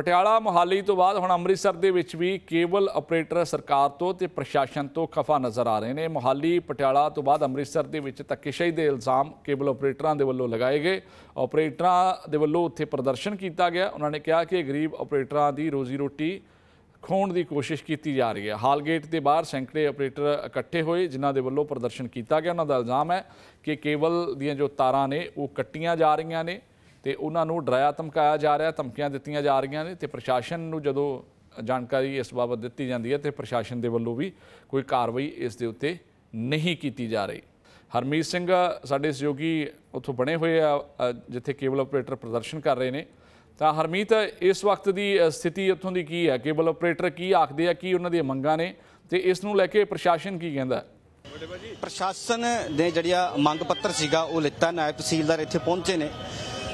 ਪਟਿਆਲਾ ਮੋਹਾਲੀ ਤੋਂ ਬਾਅਦ ਹੁਣ ਅੰਮ੍ਰਿਤਸਰ ਦੇ ਵਿੱਚ ਵੀ ਕੇਬਲ ਆਪਰੇਟਰ ਸਰਕਾਰ ਤੋਂ ਤੇ ਪ੍ਰਸ਼ਾਸਨ ਤੋਂ ਖਫਾ ਨਜ਼ਰ ਆ ਰਹੇ ਨੇ। ਮੋਹਾਲੀ, ਪਟਿਆਲਾ ਤੋਂ ਬਾਅਦ ਅੰਮ੍ਰਿਤਸਰ ਦੇ ਵਿੱਚ ਧੱਕੇਸ਼ਾਹੀ ਦੇ ਇਲਜ਼ਾਮ ਕੇਬਲ ਆਪਰੇਟਰਾਂ ਦੇ ਵੱਲੋਂ ਲਗਾਏ ਗਏ। ਆਪਰੇਟਰਾਂ ਦੇ ਵੱਲੋਂ ਉੱਥੇ ਪ੍ਰਦਰਸ਼ਨ ਕੀਤਾ ਗਿਆ। ਉਹਨਾਂ ਨੇ ਕਿਹਾ ਕਿ ਗਰੀਬ ਆਪਰੇਟਰਾਂ ਦੀ ਰੋਜ਼ੀ ਰੋਟੀ ਖੋਣ ਦੀ ਕੋਸ਼ਿਸ਼ ਕੀਤੀ ਜਾ ਰਹੀ ਹੈ। ਹਾਲਗੇਟ ਦੇ ਬਾਹਰ ਸੈਂਕੜੇ ਆਪਰੇਟਰ ਇਕੱਠੇ ਹੋਏ, ਜਿਨ੍ਹਾਂ ਦੇ ਵੱਲੋਂ ਪ੍ਰਦਰਸ਼ਨ ਕੀਤਾ ਗਿਆ। ਉਹਨਾਂ ਦਾ ਇਲਜ਼ਾਮ ਹੈ ਕਿ ਕੇਬਲ ਦੀਆਂ ਜੋ ਤਾਰਾਂ ਨੇ, ਉਹ ਕੱਟੀਆਂ ਜਾ ਰਹੀਆਂ ਨੇ। ਤੇ ਉਹਨਾਂ ਨੂੰ ਡਰਾਇਆ, ਧਮਕਾਇਆ ਜਾ ਰਿਹਾ, ਧਮਕੀਆਂ ਦਿੱਤੀਆਂ ਜਾ ਰਹੀਆਂ ਨੇ ਤੇ ਪ੍ਰਸ਼ਾਸਨ ਨੂੰ ਜਦੋਂ ਜਾਣਕਾਰੀ ਇਸ ਬਾਬਤ ਦਿੱਤੀ ਜਾਂਦੀ ਹੈ ਤੇ ਪ੍ਰਸ਼ਾਸਨ ਦੇ ਵੱਲੋਂ ਵੀ ਕੋਈ ਕਾਰਵਾਈ ਇਸ ਦੇ ਉੱਤੇ ਨਹੀਂ ਕੀਤੀ ਜਾ ਰਹੀ। ਹਰਮੀਤ ਸਿੰਘ, ਸਾਡੇ ਸਹਿਯੋਗੀ ਉੱਥੋਂ ਬਣੇ ਹੋਏ ਆ ਜਿੱਥੇ ਕੇਬਲ ਆਪਰੇਟਰ ਪ੍ਰਦਰਸ਼ਨ ਕਰ ਰਹੇ ਨੇ। ਤਾਂ ਹਰਮੀਤ, ਇਸ ਵਕਤ ਦੀ ਸਥਿਤੀ ਉੱਥੋਂ ਦੀ ਕੀ ਹੈ? ਕੇਬਲ ਆਪਰੇਟਰ ਕੀ ਆਖਦੇ ਆ, ਕੀ ਉਹਨਾਂ ਦੀਆਂ ਮੰਗਾਂ ਨੇ? ਤੇ ਇਸ ਨੂੰ ਲੈ ਕੇ ਪ੍ਰਸ਼ਾਸਨ ਕੀ ਕਹਿੰਦਾ ਹੈ? ਪ੍ਰਸ਼ਾਸਨ ਨੇ ਜਿਹੜੀਆ ਮੰਗ ਪੱਤਰ ਸੀਗਾ, ਉਹ ਲਿੱਤਾ, ਨਾਇਬ ਤਹਿਸੀਲਦਾਰ ਇੱਥੇ ਪਹੁੰਚੇ ਨੇ।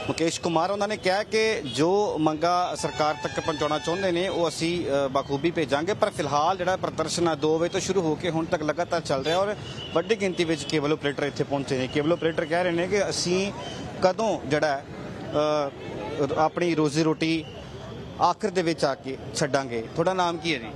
ਮੁਕੇਸ਼ ਕੁਮਾਰ ਉਹਨਾਂ ਨੇ ਕਿਹਾ ਕਿ ਜੋ ਮੰਗਾ ਸਰਕਾਰ ਤੱਕ ਪਹੁੰਚਾਉਣਾ ਚਾਹੁੰਦੇ ਨੇ ਉਹ ਅਸੀਂ ਅ, ਬਾਖੂਬੀ ਭੇਜਾਂਗੇ। ਪਰ ਫਿਲਹਾਲ ਜਿਹੜਾ ਪ੍ਰਦਰਸ਼ਨ ਆ 2 ਵਜੇ ਤੋਂ ਸ਼ੁਰੂ ਹੋ ਕੇ ਹੁਣ ਤੱਕ ਲਗਾਤਾਰ ਚੱਲ ਰਿਹਾ ਔਰ ਵੱਡੀ ਗਿਣਤੀ ਵਿੱਚ ਕੇਬਲ ਆਪਰੇਟਰ ਇੱਥੇ ਪਹੁੰਚੇ ਨੇ। ਕੇਬਲ ਆਪਰੇਟਰ ਕਹਿ ਰਹੇ ਨੇ ਕਿ ਅਸੀਂ ਕਦੋਂ ਜਿਹੜਾ ਆਪਣੀ ਰੋਜ਼ੀ ਰੋਟੀ ਆਖਰ ਦੇ ਵਿੱਚ ਆ ਕੇ ਛੱਡਾਂਗੇ। ਤੁਹਾਡਾ ਨਾਮ ਕੀ ਹੈ ਜੀ?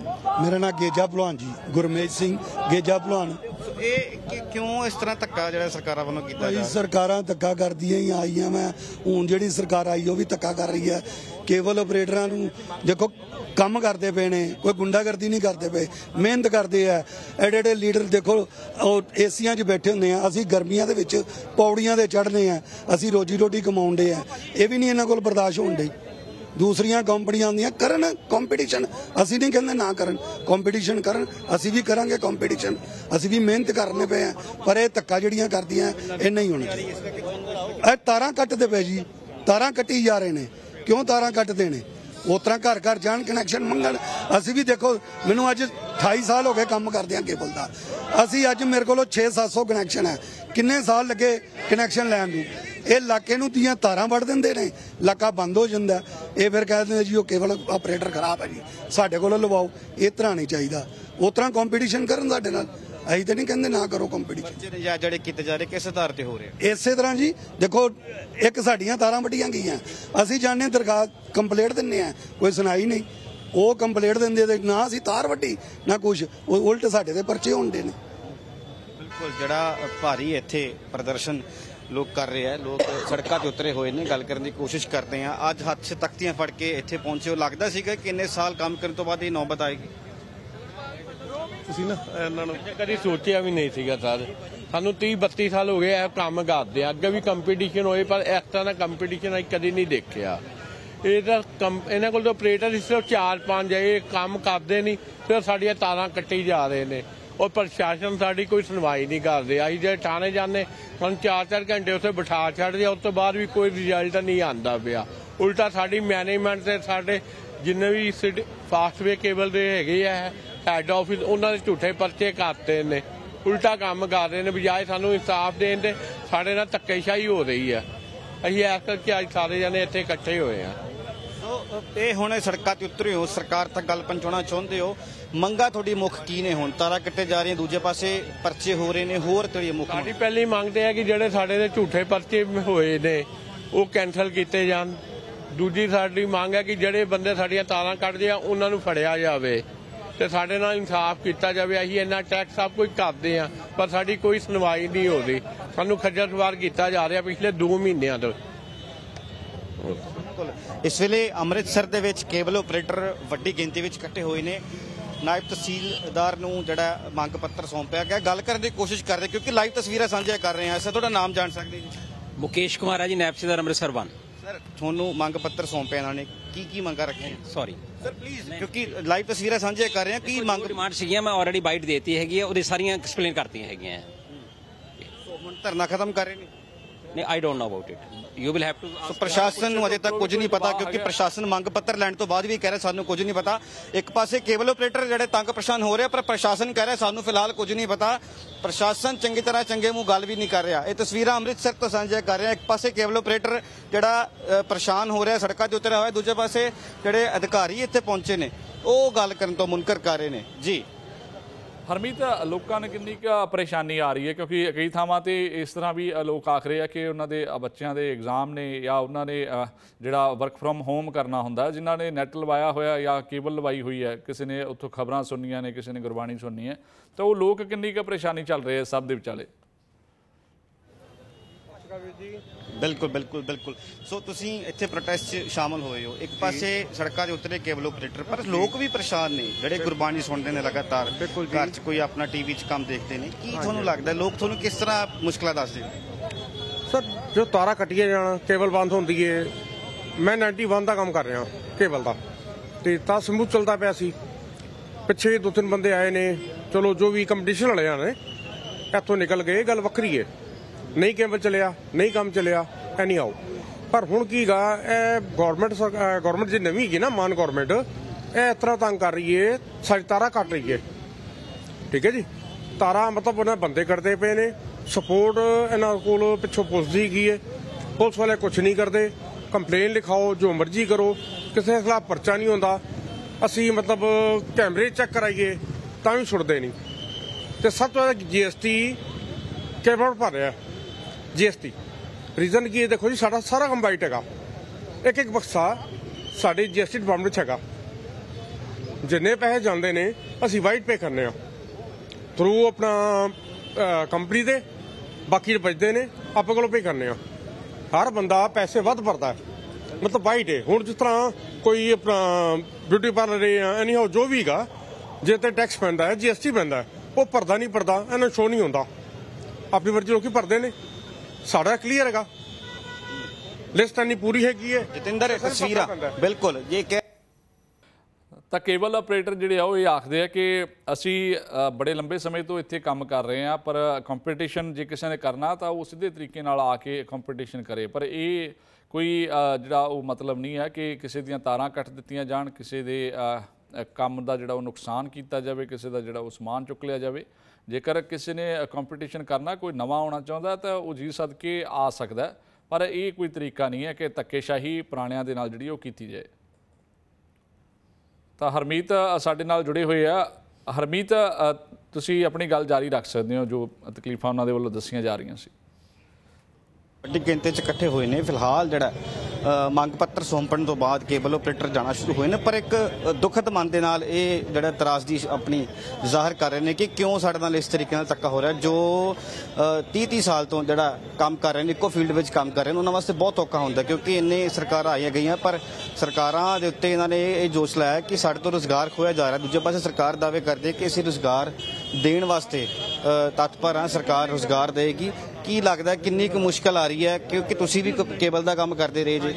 ਮੇਰਾ ਨਾਮ ਗੇਜਾ ਭਲਵਾਨ ਜੀ ਗੁਰਮੇਜ ਸਿੰਘ ਗੇਜਾ ਭਲਵਾਨ। ਇਹ ਕਿ- ਕਿਉਂ ਇਸ ਤਰ੍ਹਾਂ ਧੱਕਾ ਜਿਹੜਾ ਸਰਕਾਰਾਂ ਵੱਲੋਂ ਕੀਤਾ ਭਾਈ ਸਰਕਾਰਾਂ ਧੱਕਾ ਕਰਦੀਆਂ ਹੀ ਆਈਆਂ ਮੈਂ। ਹੁਣ ਜਿਹੜੀ ਸਰਕਾਰ ਆਈ ਉਹ ਵੀ ਧੱਕਾ ਕਰ ਰਹੀ ਹੈ। ਕੇਵਲ ਆਪਰੇਟਰਾਂ ਨੂੰ ਦੇਖੋ ਕੰਮ ਕਰਦੇ ਪਏ ਨੇ ਕੋਈ ਗੁੰਡਾਗਰਦੀ ਨਹੀਂ ਕਰਦੇ ਪਏ ਮਿਹਨਤ ਕਰਦੇ ਆ। ਐਡੇ ਐਡੇ ਲੀਡਰ ਦੇਖੋ ਉਹ ਏਸੀਆਂ 'ਚ ਬੈਠੇ ਹੁੰਦੇ ਆ। ਅਸੀਂ ਗਰਮੀਆਂ ਦੇ ਵਿੱਚ ਪੌੜੀਆਂ ਦੇ ਚੜ੍ਹਨੇ ਆ। ਅਸੀਂ ਰੋਜੀ ਰੋਟੀ ਕਮਾਉਂਦੇ ਆ। ਇਹ ਵੀ ਨਹੀਂ ਇਹਨਾਂ ਕੋਲ ਬਰਦਾਸ਼ਤ ਹੋਣ ਡਈ। ਦੂਸਰੀਆਂ ਕੰਪਨੀਆਂ ਆਉਂਦੀਆਂ ਕਰਨ ਕੰਪੀਟੀਸ਼ਨ ਅਸੀਂ ਨਹੀਂ ਕਹਿੰਦੇ ਨਾ ਕਰਨ। ਕੰਪੀਟੀਸ਼ਨ ਕਰਨ, ਅਸੀਂ ਵੀ ਕਰਾਂਗੇ ਕੰਪੀਟੀਸ਼ਨ ਅਸੀਂ ਵੀ ਮਿਹਨਤ ਕਰਨੇ ਪਏ ਆ, ਪਰ ਇਹ ਧੱਕਾ ਜਿਹੜੀਆਂ ਕਰਦੀਆਂ, ਇਹ ਨਹੀਂ ਹੋਣਾ ਇਹ ਤਾਰਾਂ ਕੱਟਦੇ ਪਏ ਜੀ। ਤਾਰਾਂ ਕੱਟੀ ਜਾ ਰਹੇ ਨੇ। ਕਿਉਂ ਤਾਰਾਂ ਕੱਟਦੇ ਨੇ? ਉਸ ਤਰ੍ਹਾਂ ਘਰ ਘਰ ਜਾਣ ਕਨੈਕਸ਼ਨ ਮੰਗਣ। ਅਸੀਂ ਵੀ ਦੇਖੋ, ਮੈਨੂੰ ਅੱਜ 28 ਸਾਲ ਹੋ ਗਏ ਕੰਮ ਕਰਦਿਆਂ ਕੇਬਲ ਦਾ। ਅਸੀਂ ਅੱਜ ਮੇਰੇ ਕੋਲੋਂ 6-700 ਕਨੈਕਸ਼ਨ ਹੈ ਕਿੰਨੇ ਸਾਲ ਲੱਗੇ ਕਨੈਕਸ਼ਨ ਲੈਣ ਨੂੰ? ਇਹ ਇਲਾਕੇ ਨੂੰ ਦੀਆਂ ਤਾਰਾਂ ਵੜ ਦਿੰਦੇ ਨੇ ਇਲਾਕਾ ਬੰਦ ਹੋ ਜਾਂਦਾ ਇਹ ਫਿਰ ਕਹਿੰਦੇ ਨੇ ਜੀ ਉਹ ਕੇਵਲ ਆਪਰੇਟਰ ਖਰਾਬ ਹੈ ਜੀ। ਸਾਡੇ ਕੋਲੋਂ ਲਵਾਓ ਇਹ ਤਰ੍ਹਾਂ ਨਹੀਂ ਚਾਹੀਦਾ। ਉਸ ਤਰ੍ਹਾਂ ਕੰਪੀਟੀਸ਼ਨ ਕਰਨ ਸਾਡੇ ਨਾਲ। ਅਸੀਂ ਤਾਂ ਨਹੀਂ ਕਹਿੰਦੇ ਨਾ ਕਰੋ ਕੰਪੀਟੀਸ਼ਨ ਜਿਹੜੇ ਜਾਂ ਜਿਹੜੇ ਕੀਤੇ ਜਾ ਰਹੇ ਕਿਸ ਆਧਾਰ ਤੇ ਹੋ ਰਹੇ? ਇਸੇ ਤਰ੍ਹਾਂ ਜੀ ਦੇਖੋ ਇੱਕ ਸਾਡੀਆਂ ਤਾਰਾਂ ਵੱਡੀਆਂ ਗਈਆਂ। ਅਸੀਂ ਜਾਣੇ ਦਰਖਾਸਤ ਕੰਪਲੀਟ ਦਿੰਨੇ ਆ ਕੋਈ ਸੁਣਾਈ ਨਹੀਂ। ਉਹ ਕੰਪਲੀਟ ਦਿੰਦੇ ਤੇ ਨਾ ਅਸੀਂ ਤਾਰ ਵੱਡੀ ਨਾ ਕੁਝ ਉਹ ਉਲਟ ਸਾਡੇ ਤੇ ਪਰਚੇ ਹੁੰਦੇ ਨੇ। ਬਿਲਕੁਲ ਜਿਹੜਾ ਭਾਰੀ ਇੱਥੇ ਪ੍ਰਦਰਸ਼ਨ ਲੋਕ ਕਰ ਰਹੇ ਆ ਲੋਕ ਸੜਕਾਂ ਤੇ ਉਤਰੇ ਹੋਏ ਨੇ ਗੱਲ ਕਰਨ ਦੀ ਕੋਸ਼ਿਸ਼ ਕਰਦੇ ਆ। ਅੱਜ ਹੱਥ 'ਚ ਤਖਤੀਆਂ ਫੜ ਕੇ ਇੱਥੇ ਪਹੁੰਚੇ ਹੋ। ਲੱਗਦਾ ਸੀਗਾ ਕਿ ਇੰਨੇ ਸਾਲ ਕੰਮ ਕਰਨ ਤੋਂ ਬਾਅਦ ਇਹ ਨੌਬਤ ਆਏਗੀ। ਤੁਸੀਂ ਨਾ ਇਹਨਾਂ ਨੂੰ ਕਦੀ ਸੋਚਿਆ ਵੀ ਨਹੀਂ ਸੀਗਾ ਸਰ ਸਾਨੂੰ 30 32 ਸਾਲ ਹੋ ਗਏ ਇਹ ਕੰਮ ਕਰਦੇ ਆ। ਅੱਗੇ ਵੀ ਕੰਪੀਟੀਸ਼ਨ ਹੋਏ ਪਰ ਇਸ ਤਰ੍ਹਾਂ ਦਾ ਕੰਪੀਟੀਸ਼ਨ ਅਸੀਂ ਕਦੀ ਨਹੀਂ ਦੇਖਿਆ। ਇਹ ਤਾਂ ਇਹਨਾਂ ਕੋਲ ਤਾਂ ਆਪਰੇਟਰ ਸਿਰਫ 4-5 ਹੈ ਇਹ ਕੰਮ ਕਰਦੇ ਨਹੀਂ ਫਿਰ ਸਾਡੀਆਂ ਤਾਰਾਂ ਕੱਟੀ ਜਾ ਰਹੇ ਨੇ। ਉਹ ਪ੍ਰਸ਼ਾਸਨ ਸਾਡੀ ਕੋਈ ਸੁਣਵਾਈ ਨਹੀਂ ਕਰਦੇ ਅਸੀਂ ਜੇ ਥਾਣੇ ਜਾਂਦੇ, ਹੁਣ 4-4 ਘੰਟੇ ਉੱਥੇ ਬਿਠਾ ਛੱਡਦੇ ਆ ਉਸ ਤੋਂ ਬਾਅਦ ਵੀ ਕੋਈ ਰਿਜ਼ਲਟ ਨਹੀਂ ਆਂਦਾ ਪਿਆ। ਉਲਟਾ ਸਾਡੀ ਮੈਨੇਜਮੈਂਟ ਤੇ ਸਾਡੇ ਜਿੰਨੇ ਵੀ ਫਾਸਟਵੇ ਕੇਬਲ ਦੇ ਹੈਗੇ ਆ ਹੈੱਡ ਆਫਿਸ ਉਹਨਾਂ ਦੇ ਝੂਠੇ ਪਰਚੇ ਕਰਤੇ ਨੇ। ਉਲਟਾ ਕੰਮ ਕਰ ਰਹੇ ਨੇ, ਬਜਾਏ ਸਾਨੂੰ ਇਨਸਾਫ ਦੇਣ ਦੇ, ਸਾਡੇ ਨਾਲ ਧੱਕੇਸ਼ਾਹੀ ਹੋ ਰਹੀ ਹੈ ਅਸੀਂ ਇਸ ਕਰਕੇ ਅੱਜ ਸਾਰੇ ਜਣੇ ਇੱਥੇ ਇਕੱਠੇ ਹੋਏ ਆ। ਇਹ ਹੁਣ ਸੜਕਾਂ ਤੇ ਉਤਰੇ ਹੋ ਸਰਕਾਰ ਤੱਕ ਗੱਲ ਪਹੁੰਚਾਉਣਾ ਚਾਹੁੰਦੇ ਹੋ। ਮੰਗਾ ਤੁਹਾਡੀ ਮੁੱਖ ਕੀ ਨੇ ਹੁਣ? ਤਾਰਾਂ ਕੱਟੇ ਜਾ ਰਹੀਆਂ ਦੂਜੇ ਪਾਸੇ ਪਰਚੇ ਹੋ ਰਹੇ ਨੇ ਹੋਰ ਤੁਹਾਡੀ ਮੁੱਖ ਸਾਡੀ ਪਹਿਲੀ ਮੰਗਦੇ ਆ ਕਿ ਜਿਹੜੇ ਸਾਡੇ ਦੇ ਝੂਠੇ ਪਰਚੇ ਹੋਏ ਨੇ ਉਹ ਕੈਨਸਲ ਕੀਤੇ ਜਾਣ। ਦੂਜੀ ਸਾਡੀ ਮੰਗ ਹੈ ਕਿ ਜਿਹੜੇ ਬੰਦੇ ਸਾਡੀਆਂ ਤਾਰਾਂ ਕੱਢਦੇ ਆ ਉਹਨਾਂ ਨੂੰ ਫੜਿਆ ਜਾਵੇ ਤੇ ਸਾਡੇ ਨਾਲ ਇਨਸਾਫ ਕੀਤਾ ਜਾਵੇ। ਅਸੀਂ ਇੰਨਾ ਟੈਕਸ ਸਭ ਕੁਝ ਕਰਦੇ ਆ ਪਰ ਸਾਡੀ ਕੋਈ ਸੁਣਵਾਈ ਨਹੀਂ ਹੋ ਰਹੀ। ਸਾਨੂੰ ਖੱਜਲ ਖਵਾਰ ਕੀਤਾ ਜਾ ਰਿਹਾ ਪਿਛਲੇ 2 ਮਹੀਨਿਆਂ ਤੋਂ। ਬਿਲਕੁਲ। ਇਸ ਵੇਲੇ ਅੰਮ੍ਰਿਤਸਰ ਦੇ ਵਿੱਚ ਕੇਬਲ ਆਪਰੇਟਰ ਵੱਡੀ ਗਿਣਤੀ ਵਿੱਚ ਇਕੱਠੇ ਹੋਏ ਨੇ। ਨਾਇਬ ਤਹਿਸੀਲਦਾਰ ਨੂੰ ਜਿਹੜਾ ਮੰਗ ਪੱਤਰ ਸੌਂਪਿਆ ਗਿਆ। ਗੱਲ ਕਰਨ ਦੀ ਕੋਸ਼ਿਸ਼ ਕਰਦੇ ਕਿਉਂਕਿ ਲਾਈਵ ਤਸਵੀਰਾਂ ਸਾਂਝੀਆਂ ਕਰ ਰਹੇ ਹਾਂ। ਅਸਾਂ ਤੁਹਾਡਾ ਨਾਮ ਜਾਣ ਸਕਦੇ ਜੀ? ਮੁਕੇਸ਼ ਕੁਮਾਰ ਹੈ ਜੀ ਨਾਇਬ ਸਿਦਰ ਅੰਮ੍ਰਿਤਸਰ 1 ਸਰ ਤੁਹਾਨੂੰ ਮੰਗ ਪੱਤਰ ਸੌਂਪਿਆ ਇਹਨਾਂ ਨੇ। ਕੀ ਕੀ ਮੰਗਾਂ ਰੱਖੀਆਂ? ਸੌਰੀ ਸਰ ਪਲੀਜ਼ ਕਿਉਂਕਿ ਲਾਈਵ ਤਸਵੀਰਾਂ ਸਾਂਝੀਆਂ ਕਰ ਰਹੇ ਹਾਂ। ਕੀ ਮੰਗ ਡਿਮਾਂਡ ਸੀਗੀਆਂ ਮੈਂ ਆਲਰੇਡੀ ਬਾਈਟ ਦੇਤੀ ਹੈਗੀ ਹੈ। ਉਹਦੇ ਸਾਰੀਆਂ ਐਕਸਪਲੇਨ ਕਰਤੀਆਂ ਹੈਗੀਆਂ। ਹੁਣ ਧਰਨਾ ਖਤਮ ਕਰ ਰਹੇ ਨੇ। ਨਹੀਂ I don't know about it you will have to so ਪ੍ਰਸ਼ਾਸਨ ਨੂੰ ਅਜੇ ਤੱਕ ਕੁਝ ਨਹੀਂ ਪਤਾ ਕਿਉਂਕਿ ਪ੍ਰਸ਼ਾਸਨ ਮੰਗ ਪੱਤਰ ਲੈਣ ਤੋਂ ਬਾਅਦ ਵੀ ਕਹਿ ਰਿਹਾ ਸਾਨੂੰ ਕੁਝ ਨਹੀਂ ਪਤਾ। ਇੱਕ ਪਾਸੇ ਕੇਬਲ ਆਪਰੇਟਰ ਜਿਹੜੇ ਤੰਗ ਪਰੇਸ਼ਾਨ ਹੋ ਰਹੇ ਪਰ ਪ੍ਰਸ਼ਾਸਨ ਕਹਿ ਰਿਹਾ ਸਾਨੂੰ ਫਿਲਹਾਲ ਕੁਝ ਨਹੀਂ ਪਤਾ। ਪ੍ਰਸ਼ਾਸਨ ਚੰਗੀ ਤਰ੍ਹਾਂ ਚੰਗੇ ਮੂੰਹ ਗੱਲ ਵੀ ਨਹੀਂ ਕਰ ਰਿਹਾ। ਇਹ ਤਸਵੀਰਾਂ ਅੰਮ੍ਰਿਤਸਰ ਤੋਂ ਸਾਂਝੀਆਂ ਕਰ ਰਿਹਾ। ਇੱਕ ਪਾਸੇ ਕੇਬਲ ਆਪਰੇਟਰ ਜਿਹੜਾ ਅ, ਪਰੇਸ਼ਾਨ ਹੋ ਰਿਹਾ ਸੜਕਾਂ ਤੇ ਉਤਰਿਆ ਹੋਇਆ ਦੂਜੇ ਪਾਸੇ ਜਿਹੜੇ ਅਧਿਕਾਰੀ ਇੱਥੇ ਪਹੁੰਚੇ ਨੇ ਉਹ ਗੱਲ ਕਰਨ ਤੋਂ ਮੁਨਕਰ ਕਰ ਰਹੇ ਨੇ। ਜੀ। ਹਰਮੀਤ, ਲੋਕਾਂ ਨੂੰ ਕਿੰਨੀ ਕੁ ਪਰੇਸ਼ਾਨੀ ਆ ਰਹੀ ਹੈ? ਕਿਉਂਕਿ ਕਈ ਥਾਵਾਂ ਤੇ ਇਸ ਤਰ੍ਹਾਂ ਵੀ ਲੋਕ ਆਖ ਰਹੇ ਆ ਕਿ ਉਹਨਾਂ ਦੇ ਬੱਚਿਆਂ ਦੇ ਐਗਜ਼ਾਮ ਨੇ ਜਾਂ ਉਹਨਾਂ ਨੇ ਜਿਹੜਾ ਵਰਕ ਫਰਮ ਹੋਮ ਕਰਨਾ ਹੁੰਦਾ, ਜਿਨ੍ਹਾਂ ਨੇ ਨੈਟ ਲਵਾਇਆ ਹੋਇਆ ਜਾਂ ਕੇਬਲ ਲਵਾਈ ਹੋਈ ਹੈ, ਕਿਸੇ ਨੇ ਉੱਥੋਂ ਖਬਰਾਂ ਸੁਣਨੀਆਂ ਨੇ, ਕਿਸੇ ਨੇ ਗੁਰਬਾਣੀ ਸੁਣਨੀ ਹੈ, ਤਾਂ ਉਹ ਲੋਕ ਕਿੰਨੀ ਕੁ ਪਰੇਸ਼ਾਨੀ ਚੱਲ ਰਹੇ ਆ ਸਭ ਦੇ ਵਿਚਾਲੇ? ਜੀ। ਬਿਲਕੁਲ ਬਿਲਕੁਲ ਬਿਲਕੁਲ। ਸੋ ਤੁਸੀਂ ਇੱਥੇ ਪ੍ਰੋਟੈਸਟ 'ਚ ਸ਼ਾਮਲ ਹੋਏ ਹੋ। ਇੱਕ ਪਾਸੇ ਸੜਕਾਂ ਦੇ ਉਤਰੇ ਕੇਬਲ ਆਪਰੇਟਰ ਪਰ ਲੋਕ ਵੀ ਪਰੇਸ਼ਾਨ ਨੇ ਜਿਹੜੇ ਗੁਰਬਾਣੀ ਸੁਣਦੇ ਨੇ ਲਗਾਤਾਰ। ਘਰ 'ਚ ਕੋਈ ਆਪਣਾ ਟੀਵੀ 'ਚ ਕੰਮ ਦੇਖਦੇ ਨੇ। ਕੀ ਤੁਹਾਨੂੰ ਲੱਗਦਾ ਲੋਕ ਤੁਹਾਨੂੰ ਕਿਸ ਤਰ੍ਹਾਂ ਮੁਸ਼ਕਲਾਂ ਦੱਸਦੇ ਸਰ ਜੋ ਤਾਰਾ ਕੱਟੀਏ ਜਾਣ ਕੇਬਲ ਬੰਦ ਹੁੰਦੀ ਏ ਮੈਂ 91 ਦਾ ਕੰਮ ਕਰ ਰਿਹਾ ਕੇਬਲ ਦਾ। ਤੇ ਤਾਂ ਸਮੂਥ ਚੱਲਦਾ ਪਿਆ ਸੀ। ਪਿੱਛੇ ਦੋ ਤਿੰਨ ਬੰਦੇ ਆਏ ਨੇ। ਚਲੋ ਜੋ ਵੀ ਕੰਪੀਟੀਸ਼ਨ ਵਾਲੇ ਆ ਨੇ ਇੱਥੋਂ ਨਿਕਲ ਗਏ ਗੱਲ ਵੱਖਰੀ ਏ। ਨਹੀਂ ਕੇਬਲ ਚੱਲਿਆ, ਨਹੀਂ ਕੰਮ ਚੱਲਿਆ ਨਹੀਂ ਆਓ। ਪਰ ਹੁਣ ਕੀਗਾ ਇਹ ਗਵਰਨਮੈਂਟ ਗਵਰਨਮੈਂਟ ਜੇ ਨਵੀਂ ਹੈਗੀ ਨਾ, ਮਾਨ ਗਵਰਨਮੈਂਟ ਇਹ ਇਸ ਤਰ੍ਹਾਂ ਤੰਗ ਕਰ ਰਹੀ ਏ ਸਾਡੀ ਤਾਰਾ ਕੱਟ ਰਹੀ ਏ। ਠੀਕ ਹੈ ਜੀ? ਤਾਰਾ ਮਤਲਬ ਉਹਨਾਂ ਬੰਦੇ ਕਰਦੇ ਪਏ ਨੇ ਸਪੋਰਟ ਇਹਨਾਂ ਕੋਲ ਪਿੱਛੋਂ ਪੁਲਿਸ ਦੀ ਗਈ ਹੈ ਪੁਲਿਸ ਵਾਲੇ ਕੁਝ ਨਹੀਂ ਕਰਦੇ ਕੰਪਲੇਨ ਲਿਖਾਓ, ਜੋ ਮਰਜ਼ੀ ਕਰੋ, ਕਿਸੇ ਖਿਲਾਫ ਪਰਚਾ ਨਹੀਂ ਹੁੰਦਾ। ਅਸੀਂ ਮਤਲਬ ਕੈਮਰੇ ਚੈੱਕ ਕਰਾਈਏ, ਤਾਂ ਵੀ ਛੁੱਟਦੇ ਨਹੀਂ। ਤੇ ਸਭ ਤੋਂ ਜ਼ਿਆਦਾ ਜੀਐਸਟੀ ਕੇਵਲ ਭਰ ਰਿਹਾ। ਜੀਐਸਟੀ ਰੀਜ਼ਨ ਕੀ ਹੈ? ਦੇਖੋ ਜੀ, ਸਾਡਾ ਸਾਰਾ ਕੰਮ ਵਾਈਟ ਹੈਗਾ। ਇੱਕ ਇੱਕ ਬਕਸਾ ਸਾਡੇ ਜੀਐਸਟੀ ਡਿਪਾਰਟਮੈਂਟ 'ਚ ਹੈਗਾ। ਜਿੰਨੇ ਪੈਸੇ ਜਾਂਦੇ ਨੇ, ਅਸੀਂ ਵਾਈਟ ਪੇ ਕਰਨੇ ਆ। ਥਰੂ ਆਪਣਾ ਕੰਪਨੀ ਦੇ, ਬਾਕੀ ਬਚਦੇ ਨੇ, ਆਪਾਂ ਕੋਲੋਂ ਪੇ ਕਰਨੇ ਆ। ਹਰ ਬੰਦਾ ਪੈਸੇ ਵੱਧ ਭਰਦਾ ਮਤਲਬ ਵਾਈਟ ਹੈ ਹੁਣ ਜਿਸ ਤਰ੍ਹਾਂ ਕੋਈ ਆਪਣਾ ਬਿਊਟੀ ਪਾਰਲਰ ਹੈ ਐਨੀ ਹਾਊ ਜੋ ਵੀਗਾ ਜੇ ਤੇ ਟੈਕਸ ਪੈਂਦਾ ਹੈ ਜੀਐਸਟੀ ਪੈਂਦਾ ਉਹ ਭਰਦਾ ਨਹੀਂ, ਭਰਦਾ, ਇਹਨਾਂ ਸ਼ੋ ਨਹੀਂ ਹੁੰਦਾ। ਆਪਣੀ ਮਰਜ਼ੀ ਲੋਕੀ ਭਰਦੇ ਨੇ। ਸਾਡਾ ਕਲੀਅਰ ਹੈਗਾ। ਲਿਸਟ ਇੰਨੀ ਪੂਰੀ ਹੈਗੀ ਹੈ ਜਤਿੰਦਰ ਤਸਵੀਰਾਂ। ਬਿਲਕੁਲ ਇਹ ਕਹਿ ਤਾਂ ਕੇਬਲ ਆਪਰੇਟਰ ਜਿਹੜੇ ਆ ਉਹ ਇਹ ਆਖਦੇ ਆ ਕਿ ਅਸੀਂ ਬੜੇ ਲੰਬੇ ਸਮੇਂ ਤੋਂ ਇੱਥੇ ਕੰਮ ਕਰ ਰਹੇ ਆ ਪਰ ਕੰਪੀਟੀਸ਼ਨ ਜੇ ਕਿਸੇ ਨੇ ਕਰਨਾ ਤਾਂ ਉਹ ਸਿੱਧੇ ਤਰੀਕੇ ਨਾਲ ਆ ਕੇ ਕੰਪੀਟੀਸ਼ਨ ਕਰੇ। ਪਰ ਇਹ ਕੋਈ ਜਿਹੜਾ ਉਹ ਮਤਲਬ ਨਹੀਂ ਹੈ ਕਿ ਕਿਸੇ ਦੀਆਂ ਤਾਰਾਂ ਕੱਟ ਦਿੱਤੀਆਂ ਜਾਣ ਕਿਸੇ ਦੇ ਕੰਮ ਦਾ ਜਿਹੜਾ ਉਹ ਨੁਕਸਾਨ ਕੀਤਾ ਜਾਵੇ ਕਿਸੇ ਦਾ ਜਿਹੜਾ ਉਹ ਸਮਾਨ ਚੁੱਕ ਲਿਆ ਜਾਵੇ। ਜੇਕਰ ਕਿਸੇ ਨੇ ਕੰਪੀਟੀਸ਼ਨ ਕਰਨਾ, ਕੋਈ ਨਵਾਂ ਆਉਣਾ ਚਾਹੁੰਦਾ, ਤਾਂ ਉਹ ਜੀ ਸਦਕੇ ਆ ਸਕਦਾ ਪਰ ਇਹ ਕੋਈ ਤਰੀਕਾ ਨਹੀਂ ਹੈ ਕਿ ਧੱਕੇਸ਼ਾਹੀ ਪੁਰਾਣਿਆਂ ਦੇ ਨਾਲ ਜਿਹੜੀ ਉਹ ਕੀਤੀ ਜਾਏ। ਤਾਂ ਹਰਮੀਤ ਸਾਡੇ ਨਾਲ ਜੁੜੇ ਹੋਏ ਆ। ਹਰਮੀਤ ਤੁਸੀਂ ਆਪਣੀ ਗੱਲ ਜਾਰੀ ਰੱਖ ਸਕਦੇ ਹੋ, ਜੋ ਤਕਲੀਫਾਂ ਉਹਨਾਂ ਦੇ ਵੱਲੋਂ ਦੱਸੀਆਂ ਜਾ ਰਹੀਆਂ ਸੀ। ਵੱਡੀ ਗਿਣਤੀ 'ਚ ਇਕੱਠੇ ਹੋਏ ਨੇ। ਫਿਲਹਾਲ ਜਿਹੜਾ ਮੰਗ ਪੱਤਰ ਸੌਂਪਣ ਤੋਂ ਬਾਅਦ ਕੇਬਲ ਆਪਰੇਟਰ ਜਾਣਾ ਸ਼ੁਰੂ ਹੋਏ ਨੇ ਪਰ ਇੱਕ ਅ, ਦੁਖਦ ਮਨ ਦੇ ਨਾਲ ਇਹ ਜਿਹੜਾ ਤਰਾਸਦੀ ਆਪਣੀ ਜ਼ਾਹਰ ਕਰ ਰਹੇ ਨੇ ਕਿ ਕਿਉਂ ਸਾਡੇ ਨਾਲ ਇਸ ਤਰੀਕੇ ਨਾਲ ਧੱਕਾ ਹੋ ਰਿਹਾ ਜੋ 30 30 ਸਾਲ ਤੋਂ ਜਿਹੜਾ ਕੰਮ ਕਰ ਰਹੇ ਨੇ ਇੱਕੋ ਫੀਲਡ ਵਿੱਚ ਕੰਮ ਕਰ ਰਹੇ ਨੇ ਉਹਨਾਂ ਵਾਸਤੇ ਬਹੁਤ ਔਖਾ ਹੁੰਦਾ ਕਿਉਂਕਿ ਇੰਨੇ ਸਰਕਾਰਾਂ ਆਈਆਂ ਗਈਆਂ ਪਰ ਸਰਕਾਰਾਂ ਦੇ ਉੱਤੇ ਇਹਨਾਂ ਨੇ ਇਹ ਜੋਸ਼ ਲਾਇਆ ਕਿ ਸਾਡੇ ਤੋਂ ਰੋਜ਼ਗਾਰ ਖੋਇਆ ਜਾ ਰਿਹਾ ਦੂਜੇ ਪਾਸੇ ਸਰਕਾਰ ਦਾਅਵੇ ਕਰਦੀ ਹੈ ਕਿ ਅਸੀਂ ਰੋਜ਼ਗਾਰ ਦੇਣ ਵਾਸਤੇ ਅ, ਤਤਪਰ ਹਾਂ ਸਰਕਾਰ ਰੋਜ਼ਗਾਰ ਦੇਗੀ ਕੀ ਲੱਗਦਾ ਕਿੰਨੀ ਕੁ ਮੁਸ਼ਕਲ ਆ ਰਹੀ ਹੈ? ਕਿਉਂਕਿ ਤੁਸੀਂ ਵੀ ਕੇਬਲ ਦਾ ਕੰਮ ਕਰਦੇ ਰਹੇ ਜੀ?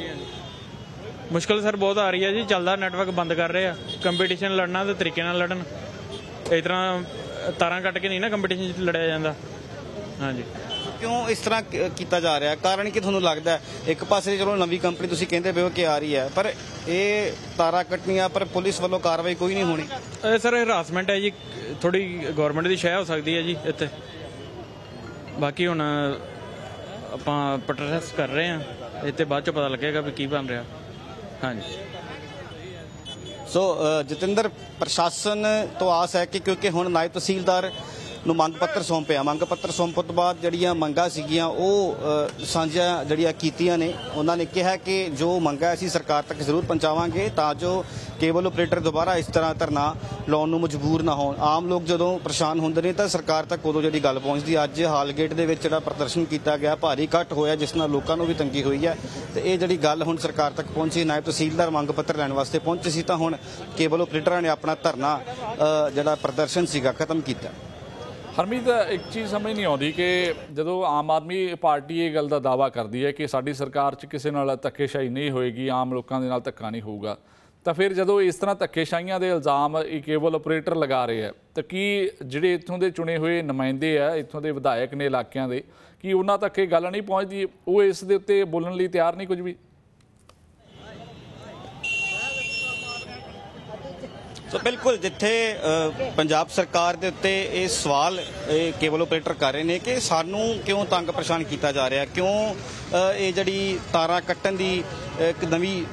ਮੁਸ਼ਕਲ ਸਰ ਬਹੁਤ ਆ ਰਹੀ ਹੈ ਜੀ ਚੱਲਦਾ ਨੈਟਵਰਕ ਬੰਦ ਕਰ ਰਹੇ ਆ। ਕੰਪੀਟੀਸ਼ਨ ਲੜਨਾ ਤੇ ਤਰੀਕੇ ਨਾਲ ਲੜਨ। ਇਸ ਤਰ੍ਹਾਂ ਤਾਰਾਂ ਕੱਟ ਕੇ ਨਹੀਂ ਨਾ ਕੰਪੀਟੀਸ਼ਨ 'ਚ ਲੜਿਆ ਜਾਂਦਾ। ਹਾਂਜੀ। ਕਿਉਂ ਇਸ ਤਰ੍ਹਾਂ ਕੀਤਾ ਜਾ ਰਿਹਾ? ਕਾਰਨ ਕੀ ਤੁਹਾਨੂੰ ਲੱਗਦਾ? ਇੱਕ ਪਾਸੇ ਚਲੋ ਨਵੀਂ ਕੰਪਨੀ ਤੁਸੀਂ ਕਹਿੰਦੇ ਪਏ ਹੋ ਕਿ ਆ ਰਹੀ ਹੈ ਪਰ ਇਹ ਤਾਰਾ ਕੱਟਣੀਆਂ ਪਰ ਪੁਲਿਸ ਵੱਲੋਂ ਕਾਰਵਾਈ ਕੋਈ ਨਹੀਂ ਹੋਣੀ। ਇਹ ਸਰ ਹਰਾਸਮੈਂਟ ਹੈ ਜੀ। ਥੋੜੀ ਗਵਰਨਮੈਂਟ ਦੀ ਸ਼ਹਿ ਹੋ ਸਕਦੀ ਹੈ ਜੀ ਇੱਥੇ। ਬਾਕੀ ਹੁਣ ਆਪਾਂ ਪ੍ਰੋਟੈਸਟ ਕਰ ਰਹੇ ਆ ਇੱਥੇ ਬਾਅਦ ਚ ਪਤਾ ਲੱਗੇਗਾ ਵੀ ਕੀ ਬਣ ਰਿਹਾ। ਹਾਂਜੀ। ਸੋ ਜਤਿੰਦਰ ਪ੍ਰਸ਼ਾਸਨ ਤੋਂ ਆਸ ਹੈ ਕਿ ਕਿਉਂਕਿ ਹੁਣ ਨਾਇਬ ਤਹਿਸੀਲਦਾਰ ਨੂੰ ਮੰਗ ਪੱਤਰ ਸੌਂਪਿਆ। ਮੰਗ ਪੱਤਰ ਸੌਂਪਣ ਤੋਂ ਬਾਅਦ ਜਿਹੜੀਆਂ ਮੰਗਾਂ ਸੀਗੀਆਂ ਉਹ ਅ, ਸਾਂਝੀਆਂ ਜਿਹੜੀਆਂ ਕੀਤੀਆਂ ਨੇ ਉਹਨਾਂ ਨੇ ਕਿਹਾ ਕਿ ਜੋ ਮੰਗਾਂ ਅਸੀਂ ਸਰਕਾਰ ਤੱਕ ਜ਼ਰੂਰ ਪਹੁੰਚਾਵਾਂਗੇ ਤਾਂ ਜੋ ਕੇਬਲ ਆਪਰੇਟਰ ਦੁਬਾਰਾ ਇਸ ਤਰ੍ਹਾਂ ਧਰਨਾ ਲਾਉਣ ਨੂੰ ਮਜਬੂਰ ਨਾ ਹੋਣ। ਆਮ ਲੋਕ ਜਦੋਂ ਪਰੇਸ਼ਾਨ ਹੁੰਦੇ ਨੇ ਤਾਂ ਸਰਕਾਰ ਤੱਕ ਉਦੋਂ ਜਿਹੜੀ ਗੱਲ ਪਹੁੰਚਦੀ ਅੱਜ ਹਾਲਗੇਟ ਦੇ ਵਿੱਚ ਜਿਹੜਾ ਪ੍ਰਦਰਸ਼ਨ ਕੀਤਾ ਗਿਆ ਭਾਰੀ ਇਕੱਠ ਹੋਇਆ ਜਿਸ ਨਾਲ ਲੋਕਾਂ ਨੂੰ ਵੀ ਤੰਗੀ ਹੋਈ ਹੈ। ਤੇ ਇਹ ਜਿਹੜੀ ਗੱਲ ਹੁਣ ਸਰਕਾਰ ਤੱਕ ਪਹੁੰਚੀ ਨਾਇਬ ਤਹਿਸੀਲਦਾਰ ਮੰਗ ਪੱਤਰ ਲੈਣ ਵਾਸਤੇ ਪਹੁੰਚੇ ਸੀ ਤਾਂ ਹੁਣ ਕੇਬਲ ਆਪਰੇਟਰਾਂ ਨੇ ਆਪਣਾ ਧਰਨਾ ਜਿਹੜਾ ਪ੍ਰਦਰਸ਼ਨ ਸੀਗਾ ਖਤਮ ਕੀਤਾ। ਹਰਮੀਤ, ਇੱਕ ਚੀਜ਼ ਸਮਝ ਨਹੀਂ ਆਉਂਦੀ ਕਿ ਜਦੋਂ ਆਮ ਆਦਮੀ ਪਾਰਟੀ ਇਹ ਗੱਲ ਦਾ ਦਾਵਾ ਕਰਦੀ ਹੈ ਕਿ ਸਾਡੀ ਸਰਕਾਰ 'ਚ ਕਿਸੇ ਨਾਲ ਧੱਕੇਸ਼ਾਹੀ ਨਹੀਂ ਹੋਏਗੀ, ਆਮ ਲੋਕਾਂ ਦੇ ਨਾਲ ਧੱਕਾ ਨਹੀਂ ਹੋਊਗਾ, ਤਾਂ ਫਿਰ ਜਦੋਂ ਇਸ ਤਰ੍ਹਾਂ ਧੱਕੇਸ਼ਾਹੀਆਂ ਦੇ ਇਲਜ਼ਾਮ ਇਹ ਕੇਬਲ ਆਪਰੇਟਰ ਲਗਾ ਰਹੇ ਆ ਤਾਂ ਕੀ ਜਿਹੜੇ ਇੱਥੋਂ ਦੇ ਚੁਣੇ ਹੋਏ ਨੁਮਾਇੰਦੇ ਆ, ਇੱਥੋਂ ਦੇ ਵਿਧਾਇਕ ਨੇ ਇਲਾਕਿਆਂ ਦੇ, ਕੀ ਉਹਨਾਂ ਤੱਕ ਇਹ ਗੱਲ ਨਹੀਂ ਪਹੁੰਚਦੀ? ਉਹ ਇਸ ਦੇ ਉੱਤੇ ਬੋਲਣ ਲਈ ਤਿਆਰ ਨਹੀਂ ਕੁਝ ਵੀ? ਸੋ ਬਿਲਕੁਲ ਜਿੱਥੇ ਪੰਜਾਬ ਸਰਕਾਰ ਦੇ ਉੱਤੇ ਇਹ ਸਵਾਲ, ਇਹ ਕੇਬਲ ਆਪਰੇਟਰ ਕਰ ਰਹੇ ਨੇ ਕਿ ਸਾਨੂੰ ਕਿਉਂ ਤੰਗ ਪਰੇਸ਼ਾਨ ਕੀਤਾ ਜਾ ਰਿਹਾ? ਕਿਉਂ ਇਹ ਜਿਹੜੀ ਤਾਰਾਂ ਕੱਟਣ ਦੀ ਇੱਕ ਨਵੀਂ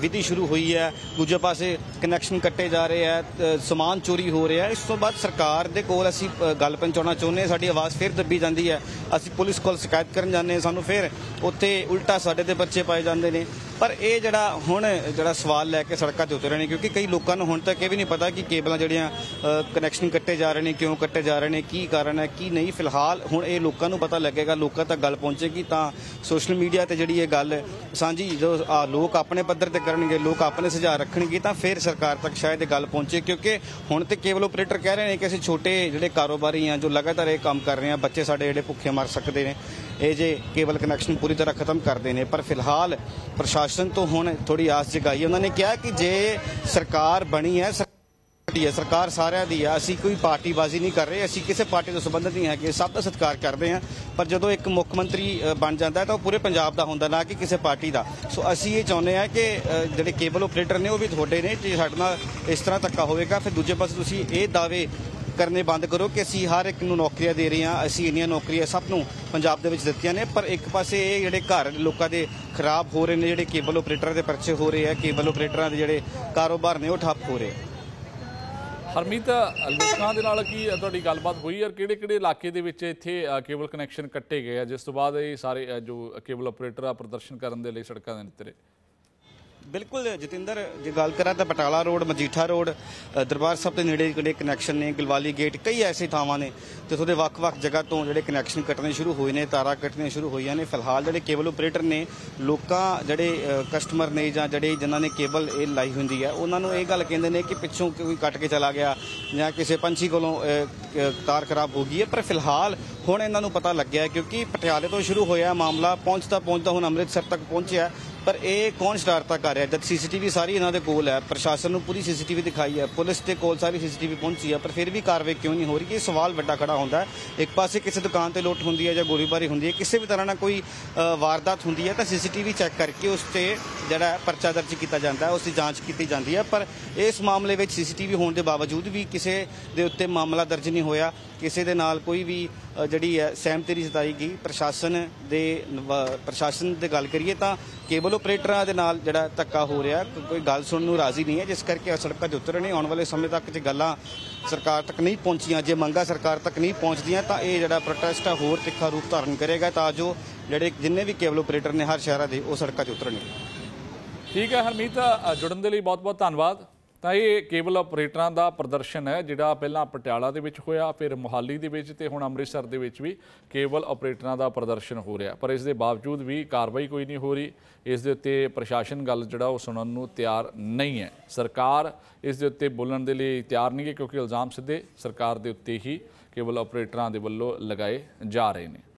ਵਿਧੀ ਸ਼ੁਰੂ ਹੋਈ ਹੈ, ਦੂਜੇ ਪਾਸੇ ਕਨੈਕਸ਼ਨ ਕੱਟੇ ਜਾ ਰਹੇ ਹੈ ਸਮਾਨ ਚੋਰੀ ਹੋ ਰਿਹਾ ਇਸ ਤੋਂ ਬਾਅਦ ਸਰਕਾਰ ਦੇ ਕੋਲ ਅਸੀਂ ਗੱਲ ਪਹੁੰਚਾਉਣਾ ਚਾਹੁੰਦੇ ਹਾਂ, ਸਾਡੀ ਆਵਾਜ਼ ਫਿਰ ਦੱਬੀ ਜਾਂਦੀ ਹੈ। ਅਸੀਂ ਪੁਲਿਸ ਕੋਲ ਸ਼ਿਕਾਇਤ ਕਰਨ ਜਾਂਦੇ ਹਾਂ, ਸਾਨੂੰ ਫਿਰ ਉੱਥੇ ਉਲਟਾ ਸਾਡੇ ਤੇ ਬੱਚੇ ਪਾਏ ਜਾਂਦੇ ਨੇ। ਪਰ ਇਹ ਜਿਹੜਾ ਹੁਣ ਜਿਹੜਾ ਸਵਾਲ ਲੈ ਕੇ ਸੜਕਾਂ ਤੇ ਉਤਰੇ ਨੇ, ਕਿਉਂਕਿ ਕਈ ਲੋਕਾਂ ਨੂੰ ਹੁਣ ਤੱਕ ਇਹ ਵੀ ਨਹੀਂ ਪਤਾ ਕਿ ਕੇਬਲਾਂ ਜਿਹੜੀਆਂ ਕਨੈਕਸ਼ਨ ਕੱਟੇ ਜਾ ਰਹੇ ਨੇ, ਕਿਉਂ ਕੱਟੇ ਜਾ ਰਹੇ ਨੇ, ਕੀ ਕਾਰਨ ਹੈ, ਕੀ ਨਹੀਂ। ਫਿਲਹਾਲ ਹੁਣ ਇਹ ਲੋਕਾਂ ਨੂੰ ਪਤਾ ਲੱਗੇਗਾ, ਲੋਕਾਂ ਤੱਕ ਗੱਲ ਪਹੁੰਚੇਗੀ ਤਾਂ ਸੋਸ਼ਲ ਮੀਡੀਆ ਤੇ ਜਿਹੜੀ ਇਹ ਗੱਲ, ਸਾਂਝੀ ਜੋ ਲੋਕ ਆਪਣੇ ਪੱਧਰ ਤੇ ਕਰਨਗੇ, ਲੋਕ ਆਪਣੇ ਸੁਝਾਅ ਰੱਖਣਗੇ ਤਾਂ ਫਿਰ ਸਰਕਾਰ ਤੱਕ ਸ਼ਾਇਦ ਇਹ ਗੱਲ ਪਹੁੰਚੇ, ਕਿਉਂਕਿ ਹੁਣ ਤੇ ਕੇਬਲ ਆਪਰੇਟਰ ਕਹਿ ਰਹੇ ਨੇ ਕਿ ਅਸੀਂ ਛੋਟੇ ਜਿਹੜੇ ਕਾਰੋਬਾਰੀ ਆ, ਜੋ ਲਗਾਤਾਰ ਇਹ ਕੰਮ ਕਰ ਰਹੇ ਆ, ਬੱਚੇ ਸਾਡੇ ਜਿਹੜੇ ਭੁੱਖੇ ਮਰ ਸਕਦੇ ਨੇ। ਇਹ ਜੇ ਕੇਬਲ ਕਨੈਕਸ਼ਨ ਪੂਰੀ ਤਰ੍ਹਾਂ ਖਤਮ ਕਰਦੇ ਨੇ, ਪਰ ਫਿਲਹਾਲ ਪ੍ਰਸ਼ਾਸਨ ਤੋਂ ਹੁਣ ਥੋੜੀ ਆਸ ਜਗਾਈ ਉਹਨਾਂ ਨੇ ਕਿਹਾ ਕਿ ਜੇ ਸਰਕਾਰ ਬਣੀ ਹੈ ਪਾਰਟੀ ਹੈ, ਸਰਕਾਰ ਸਾਰਿਆਂ ਦੀ ਆ ਅਸੀਂ ਕੋਈ ਪਾਰਟੀਬਾਜ਼ੀ ਨਹੀਂ ਕਰ ਰਹੇ, ਅਸੀਂ ਕਿਸੇ ਪਾਰਟੀ ਤੋਂ ਸੰਬੰਧਿਤ ਨਹੀਂ ਹੈਗੇ, ਸਭ ਦਾ ਸਤਿਕਾਰ ਕਰਦੇ ਹਾਂ। ਪਰ ਜਦੋਂ ਇੱਕ ਮੁੱਖ ਮੰਤਰੀ ਬਣ ਜਾਂਦਾ ਤਾਂ ਉਹ ਪੂਰੇ ਪੰਜਾਬ ਦਾ ਹੁੰਦਾ, ਨਾ ਕਿ ਕਿਸੇ ਪਾਰਟੀ ਦਾ। ਸੋ ਅਸੀਂ ਇਹ ਚਾਹੁੰਦੇ ਹਾਂ ਕਿ ਜਿਹੜੇ ਕੇਬਲ ਆਪਰੇਟਰ ਨੇ, ਉਹ ਵੀ ਤੁਹਾਡੇ ਨੇ, ਜੇ ਸਾਡੇ ਨਾਲ ਇਸ ਤਰ੍ਹਾਂ ਧੱਕਾ ਹੋਵੇਗਾ, ਫਿਰ ਦੂਜੇ ਪਾਸੇ ਤੁਸੀਂ ਇਹ ਦਾਅਵੇ ਕਰਨੇ ਬੰਦ ਕਰੋ ਕਿ ਅਸੀਂ ਹਰ ਇੱਕ ਨੂੰ ਨੌਕਰੀਆਂ ਦੇ ਰਹੇ ਹਾਂ, ਅਸੀਂ ਇੰਨੀਆਂ ਨੌਕਰੀਆਂ ਸਭ ਨੂੰ ਪੰਜਾਬ ਦੇ ਵਿੱਚ ਦਿੱਤੀਆਂ ਨੇ, ਪਰ ਇੱਕ ਪਾਸੇ ਇਹ ਜਿਹੜੇ ਘਰ ਲੋਕਾਂ ਦੇ ਖਰਾਬ ਹੋ ਰਹੇ ਨੇ, ਜਿਹੜੇ ਕੇਬਲ ਆਪਰੇਟਰ ਦੇ ਪਰਚੇ ਹੋ ਰਹੇ ਆ, ਕੇਬਲ ਆਪਰੇਟਰਾਂ ਦੇ ਜਿਹੜੇ ਕਾਰੋਬਾਰ ਨੇ, ਉਹ ਠੱਪ ਹੋ ਰਹੇ ਆ। ਹਰਮੀਤ, ਲੋਕਾਂ ਦੇ ਨਾਲ ਕੀ ਤੁਹਾਡੀ ਗੱਲਬਾਤ ਹੋਈ ਔਰ ਕਿਹੜੇ ਕਿਹੜੇ ਇਲਾਕੇ ਦੇ ਵਿੱਚ ਇੱਥੇ ਕੇਬਲ ਕਨੈਕਸ਼ਨ ਕੱਟੇ ਗਏ ਆ, ਜਿਸ ਤੋਂ ਬਾਅਦ ਇਹ ਸਾਰੇ ਜੋ ਕੇਬਲ ਆਪਰੇਟਰ ਆ ਪ੍ਰਦਰਸ਼ਨ ਕਰਨ ਦੇ ਲਈ ਸੜਕਾਂ ਦੇ ਨਿਤਰੇ ਬਿਲਕੁਲ ਜਤਿੰਦਰ, ਜੇ ਗੱਲ ਕਰਾਂ ਤਾਂ ਬਟਾਲਾ ਰੋਡ, ਮਜੀਠਾ ਰੋਡ ਦਰਬਾਰ ਸਾਹਿਬ ਦੇ ਨੇੜੇ ਜਿਹੜੇ ਕਨੈਕਸ਼ਨ ਨੇ, ਗਲਵਾਲੀ ਗੇਟ ਕਈ ਐਸੇ ਥਾਵਾਂ ਨੇ ਜਿੱਥੋਂ ਦੇ ਵੱਖ-ਵੱਖ ਜਗ੍ਹਾ ਤੋਂ ਜਿਹੜੇ ਕਨੈਕਸ਼ਨ ਕੱਟਣੇ ਸ਼ੁਰੂ ਹੋਏ ਨੇ, ਤਾਰਾਂ ਕੱਟਣੀਆਂ ਸ਼ੁਰੂ ਹੋਈਆਂ ਨੇ। ਫਿਲਹਾਲ ਜਿਹੜੇ ਕੇਬਲ ਆਪਰੇਟਰ ਨੇ, ਲੋਕਾਂ, ਜਿਹੜੇ ਕਸਟਮਰ ਨੇ ਜਾਂ ਜਿਹੜੇ ਜਿਨ੍ਹਾਂ ਨੇ ਕੇਬਲ ਇਹ ਲਾਈ ਹੁੰਦੀ ਹੈ, ਉਹਨਾਂ ਨੂੰ ਇਹ ਗੱਲ ਕਹਿੰਦੇ ਨੇ ਕਿ ਪਿੱਛੋਂ ਕੋਈ ਕੱਟ ਕੇ ਚਲਾ ਗਿਆ ਜਾਂ ਕਿਸੇ ਪੰਛੀ ਕੋਲੋਂ ਤਾਰ ਖਰਾਬ ਹੋ ਗਈ ਹੈ। ਪਰ ਫਿਲਹਾਲ ਹੁਣ ਇਹਨਾਂ ਨੂੰ ਪਤਾ ਲੱਗਿਆ ਕਿਉਂਕਿ ਪਟਿਆਲੇ ਤੋਂ ਸ਼ੁਰੂ ਹੋਇਆ ਮਾਮਲਾ ਪਹੁੰਚਦਾ ਪਹੁੰਚਦਾ ਹੁਣ ਅੰਮ੍ਰਿਤਸਰ ਤੱਕ ਪਹੁੰਚਿਆ। ਪਰ ਇਹ ਕੌਣ ਸ਼ਰਾਰਤਾ ਕਰ ਰਿਹਾ? ਜਦ ਸੀਸੀਟੀਵੀ ਸਾਰੀ ਇਹਨਾਂ ਦੇ ਕੋਲ ਹੈ, ਪ੍ਰਸ਼ਾਸਨ ਨੂੰ ਪੂਰੀ ਸੀਸੀਟੀਵੀ ਦਿਖਾਈ ਹੈ, ਪੁਲਿਸ ਦੇ ਕੋਲ ਸਾਰੀ ਸੀਸੀਟੀਵੀ ਪਹੁੰਚੀ ਹੈ, ਪਰ ਫਿਰ ਵੀ ਕਾਰਵਾਈ ਕਿਉਂ ਨਹੀਂ ਹੋ ਰਹੀ? ਇਹ ਸਵਾਲ ਵੱਡਾ ਖੜਾ ਹੁੰਦਾ ਹੈ। ਇੱਕ ਪਾਸੇ ਕਿਸੇ ਦੁਕਾਨ ਤੇ ਲੁੱਟ ਹੁੰਦੀ ਹੈ ਜਾਂ ਗੋਲੀਬਾਰੀ ਹੁੰਦੀ ਹੈ, ਕਿਸੇ ਵੀ ਤਰ੍ਹਾਂ ਨਾਲ ਕੋਈ ਵਾਰਦਾਤ ਹੁੰਦੀ ਹੈ, ਤਾਂ ਸੀਸੀਟੀਵੀ ਚੈੱਕ ਕਰਕੇ ਉਸ ਤੇ ਜਿਹੜਾ ਪਰਚਾ ਦਰਜ ਕੀਤਾ ਜਾਂਦਾ ਹੈ, ਉਸ ਦੀ ਜਾਂਚ ਕੀਤੀ ਜਾਂਦੀ ਹੈ। ਪਰ ਇਸ ਮਾਮਲੇ ਵਿੱਚ ਸੀਸੀਟੀਵੀ ਹੋਣ ਦੇ ਬਾਵਜੂਦ ਵੀ ਕਿਸੇ ਦੇ ਉੱਤੇ ਮਾਮਲਾ ਦਰਜ ਨਹੀਂ ਹੋਇਆ, ਕਿਸੇ ਦੇ ਨਾਲ ਕੋਈ ਵੀ ਜਿਹੜੀ ਹੈ ਸਹਿਮਤੀ ਨਹੀਂ ਜਤਾਈ ਗਈ, ਪ੍ਰਸ਼ਾਸਨ ਦੇ ਪ੍ਰਸ਼ਾਸਨ ਦੇ ਗੱਲ ਕਰੀਏ ਤਾਂ ਕੇਵਲ ਆਪਰੇਟਰਾਂ ਦੇ ਨਾਲ ਜਿਹੜਾ ਧੱਕਾ ਹੋ ਰਿਹਾ ਕੋਈ ਗੱਲ ਸੁਣਨ ਨੂੰ ਰਾਜ਼ੀ ਨਹੀਂ ਹੈ, ਜਿਸ ਕਰਕੇ ਇਹ ਸੜਕਾਂ 'ਤੇ ਉਤਰੇ ਨੇ ਆਉਣ ਵਾਲੇ ਸਮੇਂ ਤੱਕ ਜੇ ਗੱਲਾਂ ਸਰਕਾਰ ਤੱਕ ਨਹੀਂ ਪਹੁੰਚੀਆਂ, ਜੇ ਮੰਗਾਂ ਸਰਕਾਰ ਤੱਕ ਨਹੀਂ ਪਹੁੰਚਦੀਆਂ, ਤਾਂ ਇਹ ਜਿਹੜਾ ਪ੍ਰੋਟੈਸਟ ਆ, ਹੋਰ ਤਿੱਖਾ ਰੂਪ ਧਾਰਨ ਕਰੇਗਾ, ਤਾਂ ਜੋ ਜਿਹੜੇ ਜਿੰਨੇ ਵੀ ਕੇਬਲ ਆਪਰੇਟਰ ਨੇ ਹਰ ਸ਼ਹਿਰਾਂ ਦੇ, ਉਹ ਸੜਕਾਂ 'ਚ ਉਤਰਨਗੇ। ਠੀਕ ਹੈ, ਹਰਮੀਤ ਜੁੜਨ ਦੇ ਲਈ ਬਹੁਤ-ਬਹੁਤ ਧੰਨਵਾਦ। ਤਾਂ ਇਹ ਕੇਬਲ ਆਪਰੇਟਰਾਂ ਦਾ ਪ੍ਰਦਰਸ਼ਨ ਹੈ, ਜਿਹੜਾ ਪਹਿਲਾਂ ਪਟਿਆਲਾ ਦੇ ਵਿੱਚ ਹੋਇਆ, ਫਿਰ ਮੁਹਾਲੀ ਦੇ ਵਿੱਚ ਤੇ ਹੁਣ ਅੰਮ੍ਰਿਤਸਰ ਦੇ ਵਿੱਚ ਵੀ ਕੇਬਲ ਆਪਰੇਟਰਾਂ ਦਾ ਪ੍ਰਦਰਸ਼ਨ ਹੋ ਰਿਹਾ। ਪਰ ਇਸ ਦੇ ਬਾਵਜੂਦ ਵੀ ਕਾਰਵਾਈ ਕੋਈ ਨਹੀਂ ਹੋ ਰਹੀ। ਇਸ ਦੇ ਉੱਤੇ ਪ੍ਰਸ਼ਾਸਨ ਗੱਲ ਜਿਹੜਾ ਉਹ ਸੁਣਨ ਨੂੰ ਤਿਆਰ ਨਹੀਂ ਹੈ। ਸਰਕਾਰ ਇਸ ਦੇ ਉੱਤੇ ਬੋਲਣ ਦੇ ਲਈ ਤਿਆਰ ਨਹੀਂ ਹੈ, ਕਿਉਂਕਿ ਇਲਜ਼ਾਮ ਸਿੱਧੇ ਸਰਕਾਰ ਦੇ ਉੱਤੇ ਹੀ ਕੇਬਲ ਆਪਰੇਟਰਾਂ ਦੇ ਵੱਲੋਂ ਲਗਾਏ ਜਾ ਰਹੇ ਨੇ।